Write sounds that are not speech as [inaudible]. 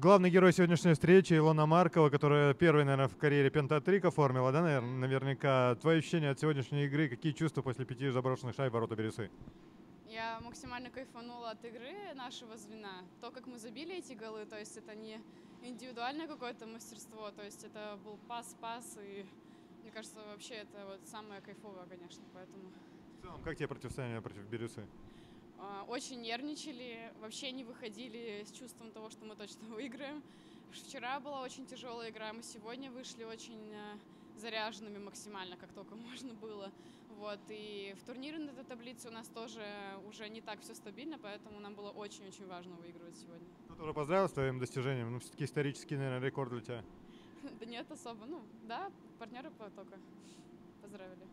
Главный герой сегодняшней встречи Илона Маркова, которая первой, наверное, в карьере пентатрик оформила, да, наверное, наверняка. Твои ощущения от сегодняшней игры, какие чувства после пяти заброшенных шайб ворота Бересы? Я максимально кайфанула от игры нашего звена. То, как мы забили эти голы, то есть это не индивидуальное какое-то мастерство, то есть это был пас-пас, и мне кажется, вообще это вот самое кайфовое, конечно, поэтому В целом, как тебе противостояние против Бересы? А, очень нервничали, вообще не выходили с чувством того, что мы точно [laughs] выиграем. Вчера была очень тяжелая игра, мы сегодня вышли очень э, заряженными максимально, как только [laughs] можно было. Вот, и в турнирной этой таблице у нас тоже уже не так все стабильно, поэтому нам было очень-очень важно выигрывать сегодня. Кто-то уже поздравил с твоим достижением, ну, все-таки исторический, наверное, рекорд для тебя. [laughs] Да нет особо, ну да, партнеры только поздравили.